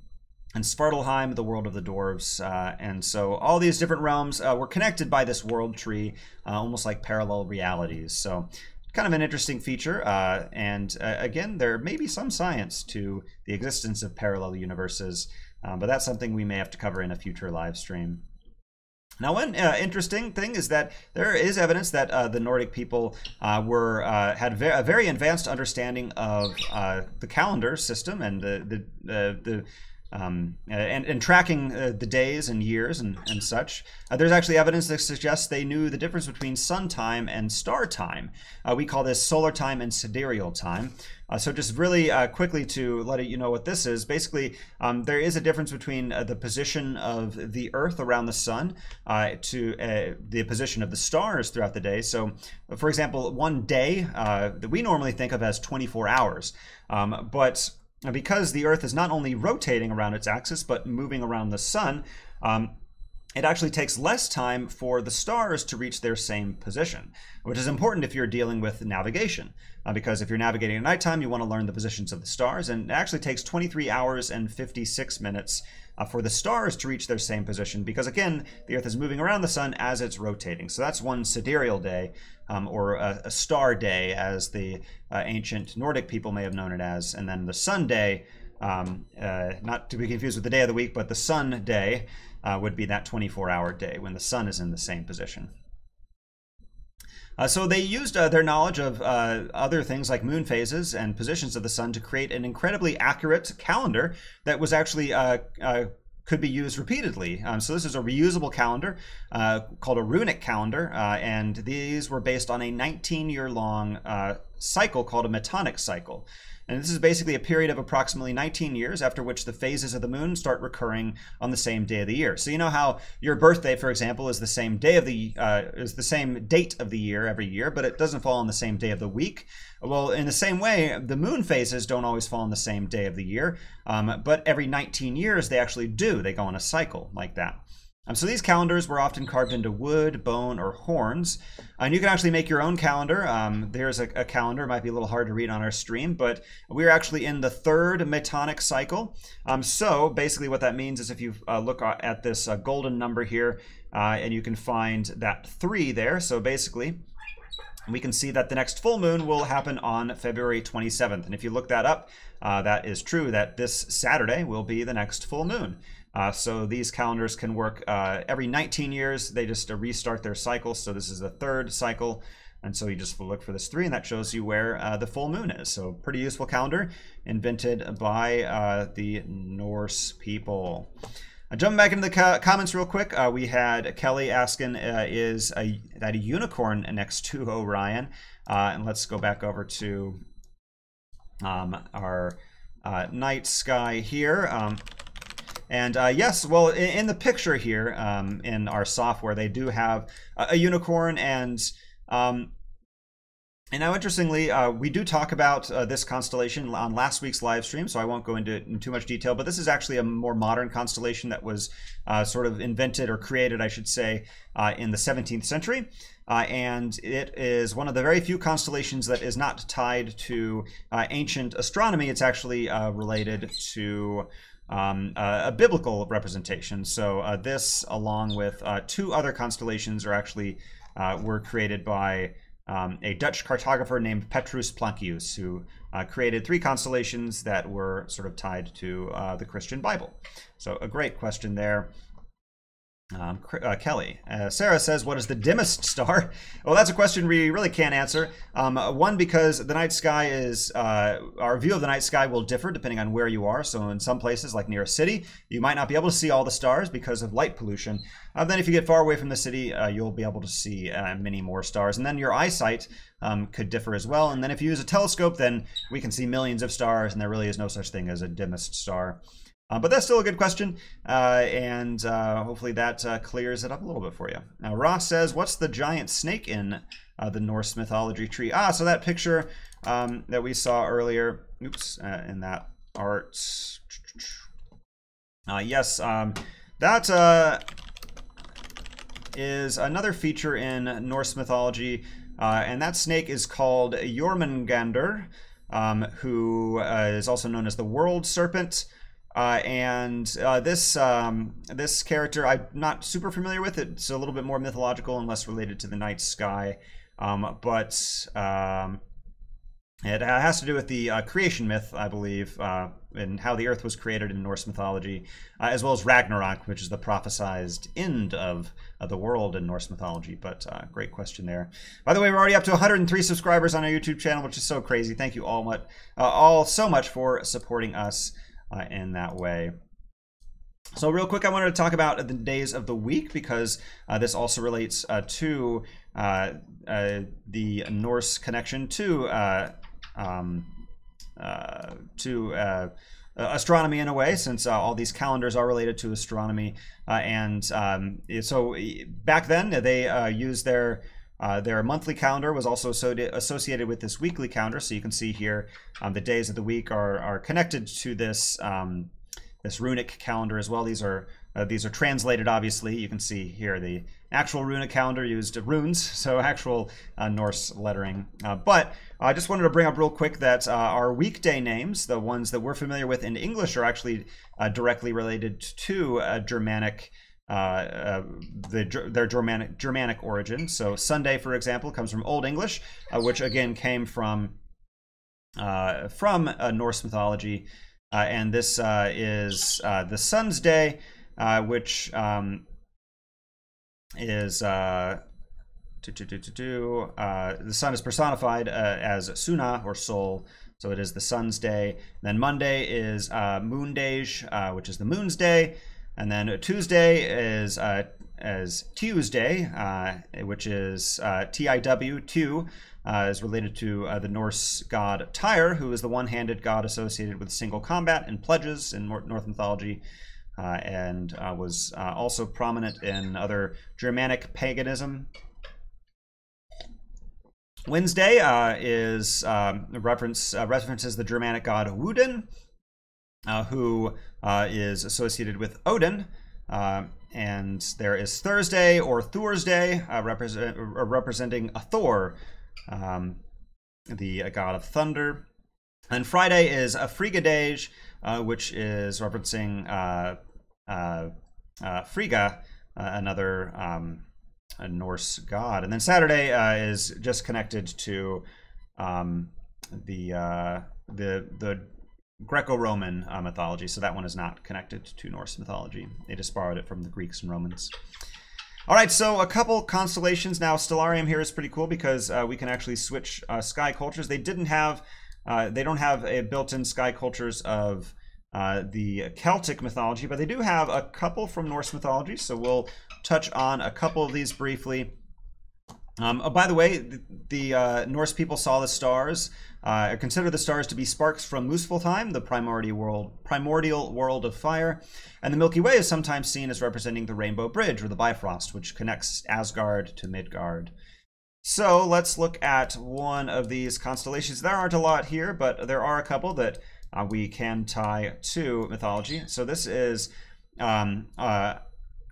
and Svartalheim, the world of the dwarves. Uh, and so all these different realms uh, were connected by this world tree, uh, almost like parallel realities. So kind of an interesting feature. Uh, and uh, again, there may be some science to the existence of parallel universes, uh, but that's something we may have to cover in a future live stream. Now, one uh, interesting thing is that there is evidence that uh, the Nordic people uh, were had ve a very advanced understanding of the calendar system and the the, the um, and, and, tracking uh, the days and years and, and such. Uh, there's actually evidence that suggests they knew the difference between sun time and star time. Uh, we call this solar time and sidereal time. Uh, so just really uh, quickly to let you know what this is, basically um, there is a difference between uh, the position of the Earth around the sun to the position of the stars throughout the day. So for example, one day that we normally think of as 24 hours, um, but because the Earth is not only rotating around its axis, but moving around the sun, um, it actually takes less time for the stars to reach their same position, which is important if you're dealing with navigation. Uh, because if you're navigating at nighttime, you want to learn the positions of the stars, and it actually takes 23 hours and 56 minutes uh, for the stars to reach their same position, because again, the Earth is moving around the sun as it's rotating. So that's one sidereal day, um, or a, a, star day, as the uh, ancient Nordic people may have known it as. And then the sun day, um, uh, not to be confused with the day of the week, but the sun day uh, would be that 24 hour day when the sun is in the same position. Uh, so they used uh, their knowledge of uh, other things like moon phases and positions of the sun to create an incredibly accurate calendar that was actually uh, uh, could be used repeatedly. Um, so this is a reusable calendar uh, called a runic calendar, and these were based on a 19-year-long uh, cycle called a metonic cycle. And this is basically a period of approximately 19 years after which the phases of the moon start recurring on the same day of the year. So you know how your birthday, for example, is the same day of the uh, is the same date of the year every year, but it doesn't fall on the same day of the week. Well, in the same way, the moon phases don't always fall on the same day of the year, um, but every 19 years they actually do. They go on a cycle like that. Um, so these calendars were often carved into wood, bone, or horns. And you can actually make your own calendar. Um, there's a, a, calendar, it might be a little hard to read on our stream, but we're actually in the third metonic cycle. Um, so basically what that means is if you uh, look at this uh, golden number here, uh, and you can find that three there. So basically, we can see that the next full moon will happen on February 27th. And if you look that up, uh, that is true that this Saturday will be the next full moon. Uh, so these calendars can work uh, every 19 years. They just uh, restart their cycles. So this is the third cycle. And so you just look for this three, and that shows you where uh, the full moon is. So pretty useful calendar invented by uh, the Norse people. Uh, jumping back into the co comments real quick, we had Kelly asking, is a, that a unicorn next to Orion? and let's go back over to um, our night sky here. Um, and uh, yes, well, in, in, the picture here um, in our software, they do have a, a unicorn and um, and now, interestingly, uh, we do talk about uh, this constellation on last week's live stream, so I won't go into it in too much detail. But this is actually a more modern constellation that was uh, sort of invented or created, I should say, uh, in the 17th century. Uh, and it is one of the very few constellations that is not tied to uh, ancient astronomy. It's actually related to um, uh, a biblical representation. So uh, this, along with uh, two other constellations, are actually uh, were created by um, a Dutch cartographer named Petrus Plancius, who uh, created three constellations that were sort of tied to the Christian Bible. So a great question there. Um, uh, Kelly. Uh, Sarah says, What is the dimmest star? Well, that's a question we really can't answer. Um, one, because the night sky is, uh, our view of the night sky will differ depending on where you are. So, in some places, like near a city, you might not be able to see all the stars because of light pollution. Uh, then, if you get far away from the city, uh, you'll be able to see uh, many more stars. And then your eyesight um, could differ as well. And then, if you use a telescope, then we can see millions of stars, and there really is no such thing as a dimmest star. Uh, but that's still a good question, uh, and uh, hopefully that uh, clears it up a little bit for you. Now, Ross says, what's the giant snake in uh, the Norse mythology tree? Ah, so that picture um, that we saw earlier, oops, uh, in that art. yes, um, that is another feature in Norse mythology, and that snake is called Jormungandr, um, who is also known as the World Serpent. Uh, and uh, this um, this character I'm not super familiar with. It's a little bit more mythological and less related to the night sky, um, but um, it has to do with the uh, creation myth, I believe, uh, and how the Earth was created in Norse mythology, uh, as well as Ragnarok, which is the prophesized end of the world in Norse mythology. But uh, great question there. By the way, we're already up to 103 subscribers on our YouTube channel, which is so crazy. Thank you all much, all so much for supporting us uh, in that way. So real quick, I wanted to talk about the days of the week because uh, this also relates uh, to uh, uh the Norse connection to uh, um, uh, to astronomy in a way, since all these calendars are related to astronomy. and um, so back then, they used their uh, their monthly calendar was also associated with this weekly calendar. So you can see here um, the days of the week are, are connected to this um, this runic calendar as well. These are uh, these are translated, obviously. You can see here the actual runic calendar used runes, so actual uh, Norse lettering. Uh, but I just wanted to bring up real quick that uh, our weekday names, the ones that we're familiar with in English, are actually directly related to Germanic uh, uh, the, their Germanic, Germanic origin. So Sunday, for example, comes from Old English, uh, which again came from uh, from Norse mythology, uh, and this uh, is the sun's day, which um, is. To, to, to, to, the sun is personified as Suna or Sol, so it is the sun's day. then Monday is uh, Moondage, which is the moon's day. And then Tuesday is uh, as Tuesday, which is TIW, two, uh, is related to uh, the Norse god Tyr, who is the one-handed god associated with single combat and pledges in North mythology, uh, and uh, was uh, also prominent in other Germanic paganism. Wednesday uh, is um, reference references the Germanic god Woden, who is associated with Odin. and there is Thursday or Thursday, represent, representing a Thor, um, the uh, god of thunder. And Friday is a Frigga uh, which is referencing uh, uh, uh Frigga, uh, another um, Norse god. And then Saturday is just connected to um, the the the Greco-Roman mythology. So that one is not connected to Norse mythology. They just borrowed it from the Greeks and Romans. All right, so a couple constellations. Now, Stellarium here is pretty cool because uh, we can actually switch uh, sky cultures. They didn't have, uh, they don't have a built-in sky cultures of uh, the Celtic mythology, but they do have a couple from Norse mythology. So we'll touch on a couple of these briefly. Um, oh, by the way, the, the uh, Norse people saw the stars, uh, consider the stars to be sparks from Muspelheim, the primordial world, primordial world of fire, and the Milky Way is sometimes seen as representing the Rainbow Bridge or the Bifrost, which connects Asgard to Midgard. So let's look at one of these constellations. There aren't a lot here, but there are a couple that uh, we can tie to mythology. So this is um, uh,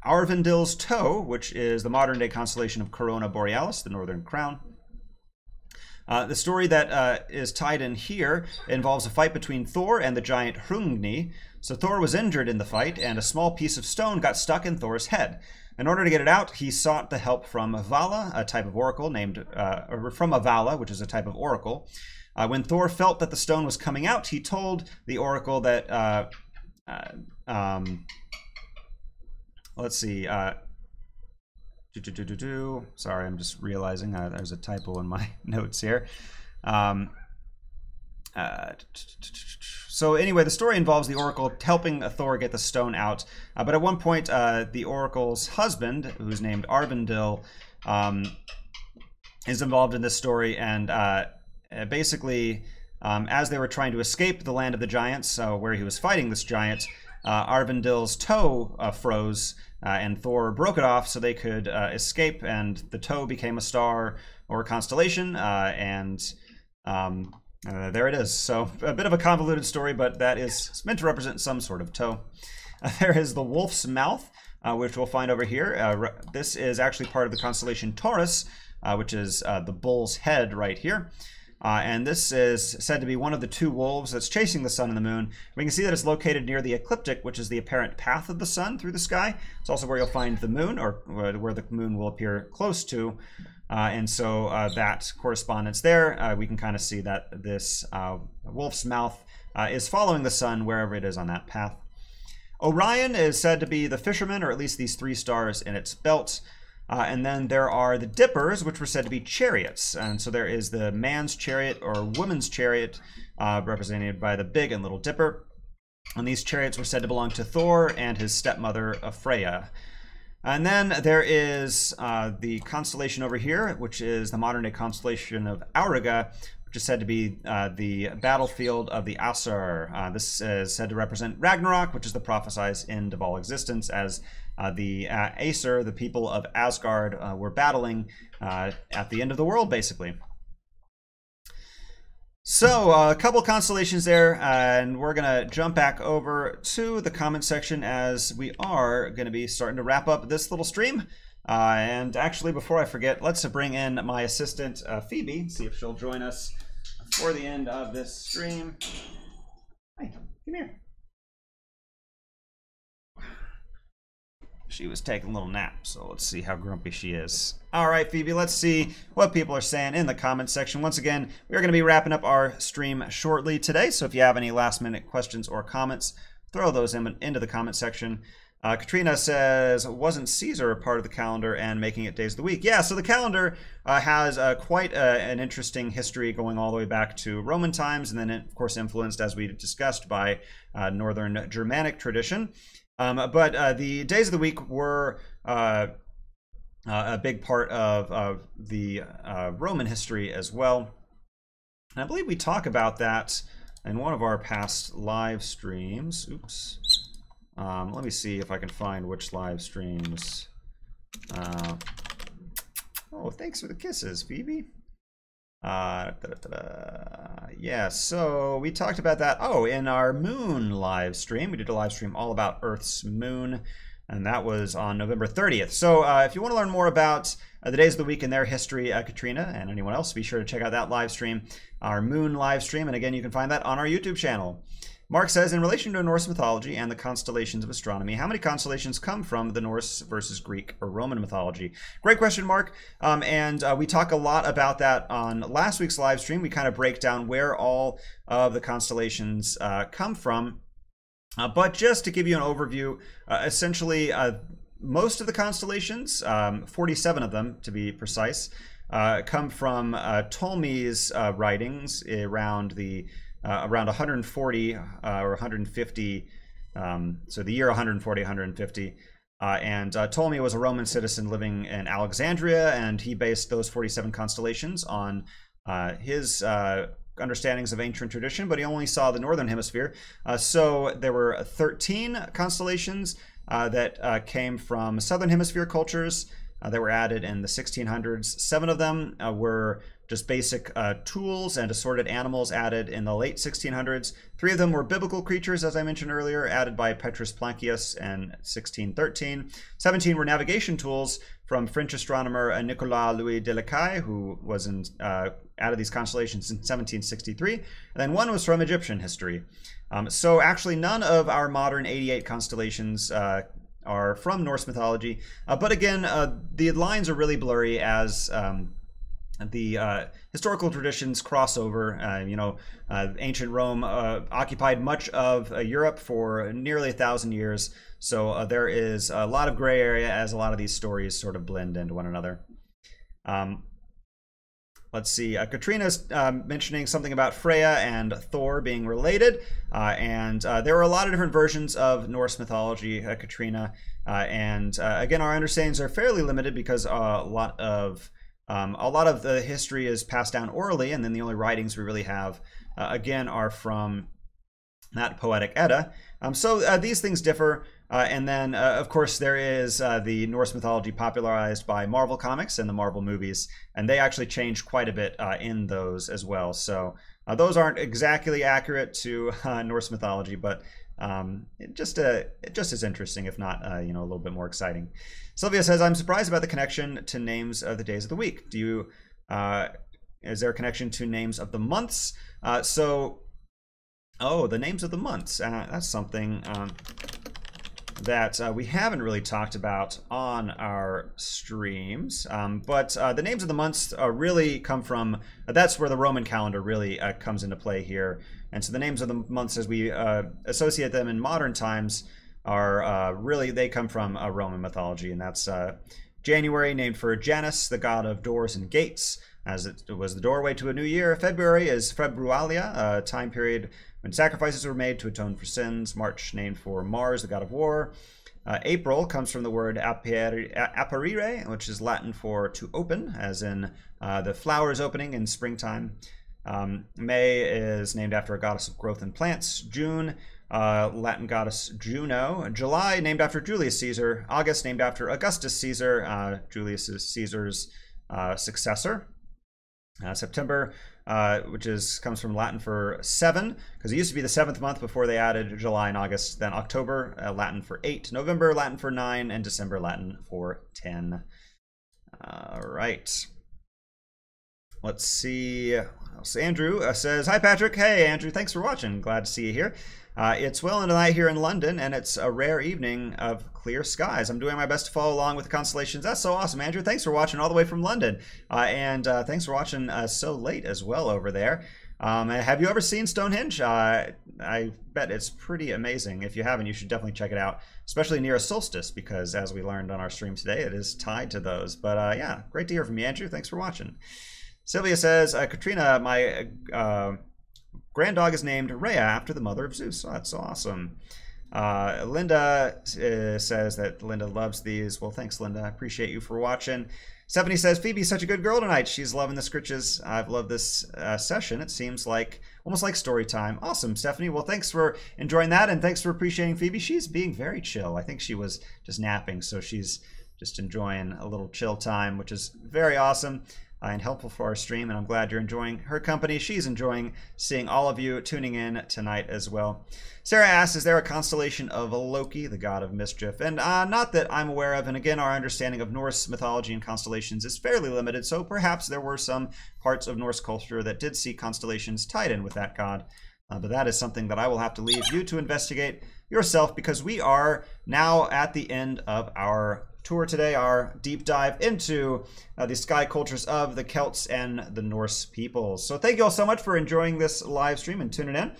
Arvandil's Toe, which is the modern day constellation of Corona Borealis, the Northern Crown. Uh, the story that uh, is tied in here involves a fight between Thor and the giant Hrungnir. So Thor was injured in the fight, and a small piece of stone got stuck in Thor's head. In order to get it out, he sought the help from Vala, a type of oracle named, uh, from Avala, which is a type of oracle. Uh, when Thor felt that the stone was coming out, he told the oracle that uh, uh, um, let's see. Uh, do, do, do, do. Sorry, I'm just realizing uh, there's a typo in my notes here. Um, uh, so anyway, the story involves the Oracle helping Thor get the stone out. Uh, but at one point, uh, the Oracle's husband, who's named Arvandil, um, is involved in this story. And uh, basically, um, as they were trying to escape the land of the giants, where he was fighting this giant, uh, Arvandil's toe uh, froze, uh, and Thor broke it off so they could uh, escape, and the toe became a star or a constellation, uh, and um, uh, there it is. So a bit of a convoluted story, but that is meant to represent some sort of toe. there is the wolf's mouth, which we'll find over here. this is actually part of the constellation Taurus, which is the bull's head right here. Uh, and this is said to be one of the two wolves that's chasing the sun and the moon. We can see that it's located near the ecliptic, which is the apparent path of the sun through the sky. It's also where you'll find the moon, or where the moon will appear close to. Uh, and so uh, that correspondence there, uh, we can kind of see that this uh, wolf's mouth uh, is following the sun wherever it is on that path. Orion is said to be the fisherman, or at least these three stars in its belt. Uh, and then there are the dippers, which were said to be chariots. And so there is the man's chariot or woman's chariot, uh, represented by the big and little dipper. And these chariots were said to belong to Thor and his stepmother, Freya. And then there is uh, the constellation over here, which is the modern day constellation of Auriga, is said to be uh, the battlefield of the Asur. Uh, this is said to represent Ragnarok, which is the prophesied end of all existence, as uh, the uh, the people of Asgard, uh, were battling uh, at the end of the world, basically. So, uh, a couple constellations there, and we're going to jump back over to the comment section as we are going to be starting to wrap up this little stream. Uh, and actually, before I forget, let's bring in my assistant, Phoebe, see if she'll join us for the end of this stream. Hi, come here. She was taking a little nap, so let's see how grumpy she is. All right, Phoebe, let's see what people are saying in the comments section. Once again, we're going to be wrapping up our stream shortly today, so if you have any last minute questions or comments, throw those in, into the comment section. Uh, Katrina says, wasn't Caesar a part of the calendar and making it days of the week? Yeah, so the calendar uh, has uh, quite a, an interesting history going all the way back to Roman times, and then, of course, influenced, as we discussed, by uh, Northern Germanic tradition. Um, but uh, the days of the week were uh, uh, a big part of, of the uh, Roman history as well. And I believe we talk about that in one of our past live streams. Oops. Um, let me see if I can find which live streams. Uh, oh, thanks for the kisses, Phoebe. Uh, da -da -da yeah, so we talked about that. Oh, in our moon live stream, we did a live stream all about Earth's moon and that was on November 30th. So uh, if you want to learn more about uh, the days of the week in their history, uh, Katrina and anyone else, be sure to check out that live stream, our moon live stream. And again, you can find that on our YouTube channel. Mark says, in relation to Norse mythology and the constellations of astronomy, how many constellations come from the Norse versus Greek or Roman mythology? Great question, Mark. Um, and uh, we talk a lot about that on last week's live stream. We kind of break down where all of the constellations uh, come from uh, but just to give you an overview, uh, essentially, uh, most of the constellations, um, 47 of them to be precise, uh, come from Ptolemy's writings around the around 140 or 150, um, so the year 140, 150. and Ptolemy was a Roman citizen living in Alexandria, and he based those 47 constellations on his understandings of ancient tradition, but he only saw the northern hemisphere. Uh, so there were 13 constellations uh, that uh, came from southern hemisphere cultures uh, that were added in the 1600s. Seven of them uh, were just basic uh, tools and assorted animals added in the late 1600s. Three of them were biblical creatures, as I mentioned earlier, added by Petrus Plancius in 1613. 17 were navigation tools from French astronomer Nicolas Louis Delisle, who was in, uh, added these constellations in 1763. And then one was from Egyptian history. Um, so actually, none of our modern 88 constellations uh, are from Norse mythology. Uh, but again, uh, the lines are really blurry as um, the uh, historical traditions cross over. Uh, you know, uh, ancient Rome uh, occupied much of Europe for nearly a thousand years. So there is a lot of gray area as a lot of these stories sort of blend into one another. Um, Let's see. Uh, Katrina's mentioning something about Freya and Thor being related, uh, and uh, there are a lot of different versions of Norse mythology, uh, Katrina. Uh, and uh, again, our understandings are fairly limited because a lot of um, a lot of the history is passed down orally, and then the only writings we really have, again, are from that poetic Edda. Um, so these things differ. Uh, and then, uh, of course, there is uh, the Norse mythology popularized by Marvel Comics and the Marvel movies, and they actually change quite a bit uh, in those as well. So uh, those aren't exactly accurate to uh, Norse mythology, but um, just it just as interesting, if not, uh, you know, a little bit more exciting. Sylvia says, "I'm surprised about the connection to names of the days of the week. Do you? uh, is there a connection to names of the months? so, oh, the names of the months. that's something." Um, that uh, we haven't really talked about on our streams. Um, but uh, the names of the months uh, really come from, uh, that's where the Roman calendar really uh, comes into play here. And so the names of the months as we uh, associate them in modern times are really, they come from Roman mythology. And that's January, named for Janus, the god of doors and gates, as it was the doorway to a new year. February is Februalia, a time period when sacrifices were made to atone for sins, March named for Mars, the god of war. Uh, April comes from the word aperire, which is Latin for to open, as in uh, the flowers opening in springtime. Um, May is named after a goddess of growth and plants. June, uh, Latin goddess Juno. July, named after Julius Caesar. August, named after Augustus Caesar, uh, Julius Caesar's uh, successor. Uh, September, uh, which is comes from Latin for seven, because it used to be the seventh month before they added July and August. Then October, uh, Latin for eight. November, Latin for nine, and December, Latin for ten. All right. Let's see. Andrew uh, says, "Hi Patrick. Hey Andrew. Thanks for watching. Glad to see you here." Uh, it's well into night here in London, and it's a rare evening of clear skies. I'm doing my best to follow along with the constellations. That's so awesome, Andrew. Thanks for watching all the way from London. Uh, and uh, thanks for watching uh, so late as well over there. Um, have you ever seen Stonehenge? Uh, I bet it's pretty amazing. If you haven't, you should definitely check it out, especially near a solstice, because as we learned on our stream today, it is tied to those. But uh, yeah, great to hear from you, Andrew. Thanks for watching. Sylvia says, Katrina, my Grand dog is named Rhea after the mother of Zeus. Oh, that's awesome. Uh, Linda uh, says that Linda loves these. Well, thanks, Linda. I appreciate you for watching. Stephanie says Phoebe's such a good girl tonight. She's loving the scritches. I've loved this uh, session. It seems like almost like story time. Awesome, Stephanie. Well, thanks for enjoying that, and thanks for appreciating Phoebe. She's being very chill. I think she was just napping, so she's just enjoying a little chill time, which is very awesome and helpful for our stream. And I'm glad you're enjoying her company. She's enjoying seeing all of you tuning in tonight as well. Sarah asks, is there a constellation of Loki, the god of mischief? And uh, not that I'm aware of. And again, our understanding of Norse mythology and constellations is fairly limited. So perhaps there were some parts of Norse culture that did see constellations tied in with that god. Uh, but that is something that I will have to leave you to investigate yourself because we are now at the end of our tour today, our deep dive into uh, the sky cultures of the Celts and the Norse peoples. So thank you all so much for enjoying this live stream and tuning in.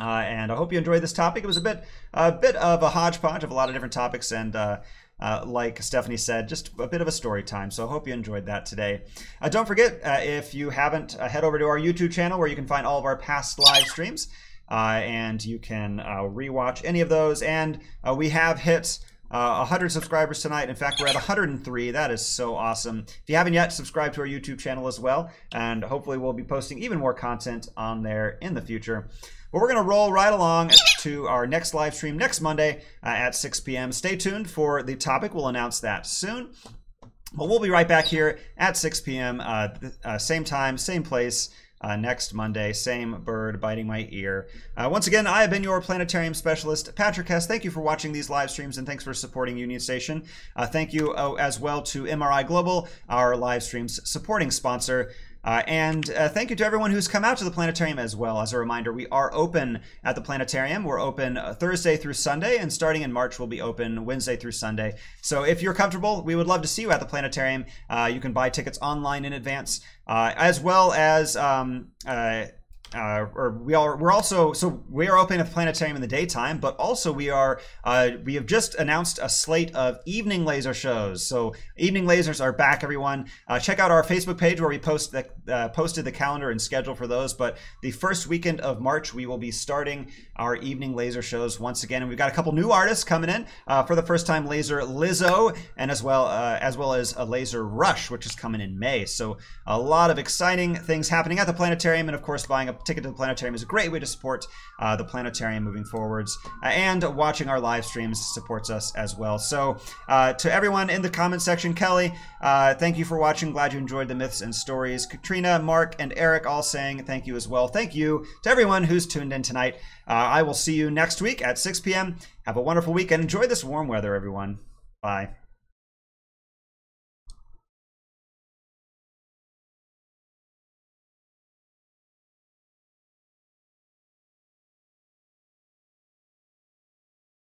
Uh, and I hope you enjoyed this topic. It was a bit, a bit of a hodgepodge of a lot of different topics, and uh, uh, like Stephanie said, just a bit of a story time. So I hope you enjoyed that today. Uh, don't forget, uh, if you haven't, uh, head over to our YouTube channel where you can find all of our past live streams, and you can rewatch any of those. And we have hit uh, 100 subscribers tonight. In fact, we're at 103. That is so awesome. If you haven't yet, subscribe to our YouTube channel as well. And hopefully, we'll be posting even more content on there in the future. But we're going to roll right along to our next live stream next Monday uh, at 6 p.m. Stay tuned for the topic. We'll announce that soon. But we'll be right back here at 6 p.m. Uh, uh, same time, same place uh, next Monday. Same bird biting my ear. Uh, once again, I have been your planetarium specialist, Patrick Hess. Thank you for watching these live streams and thanks for supporting Union Station. Uh, thank you oh, as well to MRI Global, our live streams supporting sponsor. Uh, and uh, thank you to everyone who's come out to the planetarium as well. As a reminder, we are open at the planetarium. We're open uh, Thursday through Sunday, and starting in March, we'll be open Wednesday through Sunday. So if you're comfortable, we would love to see you at the planetarium. Uh, you can buy tickets online in advance, uh, as well as um, uh, or we are we're also so we are open at the planetarium in the daytime but also we are uh, we have just announced a slate of evening laser shows. So evening lasers are back everyone. Uh, check out our facebook page where we post the uh, posted the calendar and schedule for those. But the first weekend of march we will be starting our evening laser shows once again. And we've got a couple new artists coming in uh, for the first time laser lizzo and as well uh, as well as a laser rush which is coming in may. So a lot of exciting things happening at the planetarium and of course buying a ticket to the planetarium is a great way to support uh, the planetarium moving forwards. Uh, and watching our live streams supports us as well. So uh, to everyone in the comment section, Kelly, uh, thank you for watching. Glad you enjoyed the myths and stories. Katrina, Mark, and Eric all saying thank you as well. Thank you to everyone who's tuned in tonight. I will see you next week at 6 p.m. Have a wonderful week and enjoy this warm weather, everyone. Bye.